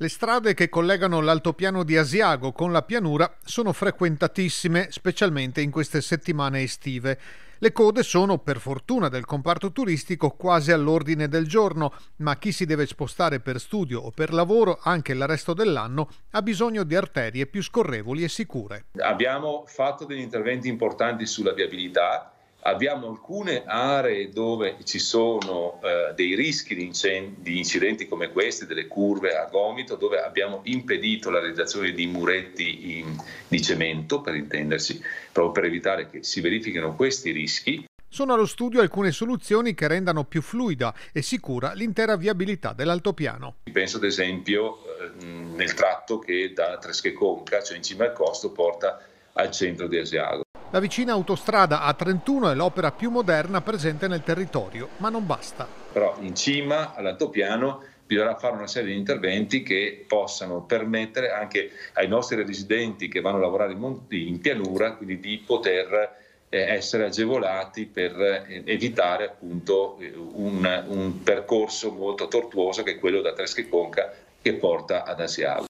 Le strade che collegano l'altopiano di Asiago con la pianura sono frequentatissime, specialmente in queste settimane estive. Le code sono, per fortuna del comparto turistico, quasi all'ordine del giorno, ma chi si deve spostare per studio o per lavoro anche il resto dell'anno ha bisogno di arterie più scorrevoli e sicure. Abbiamo fatto degli interventi importanti sulla viabilità Abbiamo alcune aree dove ci sono eh, dei rischi di, di, incidenti come questi, delle curve a gomito, dove abbiamo impedito la realizzazione di muretti in, di cemento, per intendersi, proprio per evitare che si verifichino questi rischi. Sono allo studio alcune soluzioni che rendano più fluida e sicura l'intera viabilità dell'altopiano. Penso ad esempio eh, nel tratto che da Tresche Conca, cioè in cima al costo, porta al centro di Asiago. La vicina autostrada A31 è l'opera più moderna presente nel territorio, ma non basta. Però in cima all'altopiano bisognerà fare una serie di interventi che possano permettere anche ai nostri residenti che vanno a lavorare in, monti, in pianura quindi di poter eh, essere agevolati per eh, evitare appunto eh, un, un, percorso molto tortuoso che è quello da Tresche Conca che porta ad Asiago.